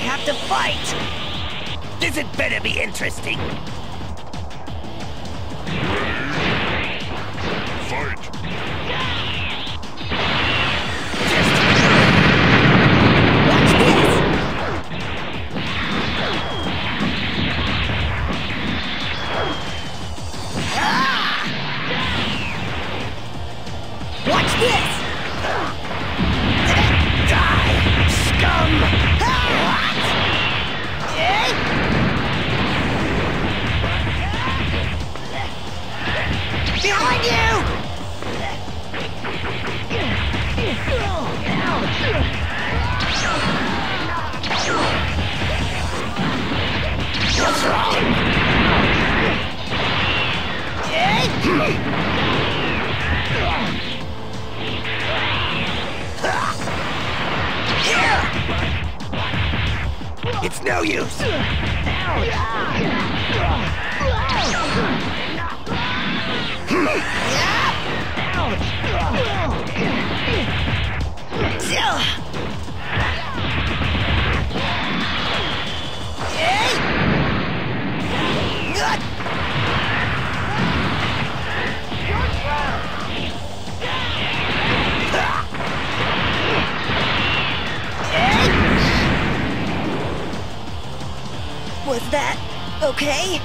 have to fight! This had better be interesting! Behind you! What's wrong? It's no use. Was that okay?